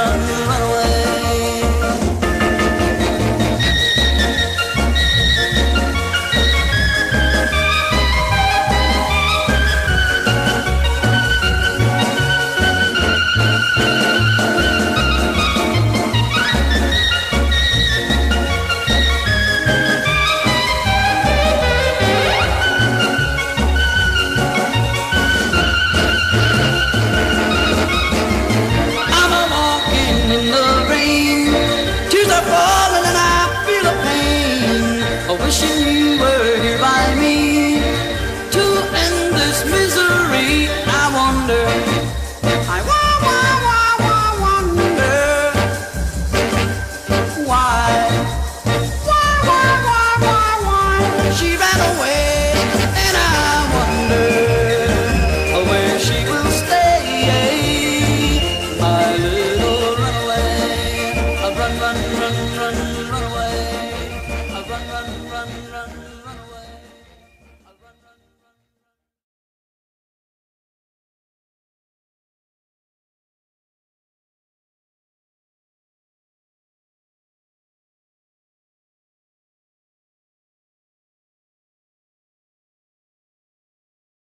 love. misery. I wonder, I wonder why, why, why, why, why, why she ran away, and I wonder where she will stay. My little runaway, run, run, run, run.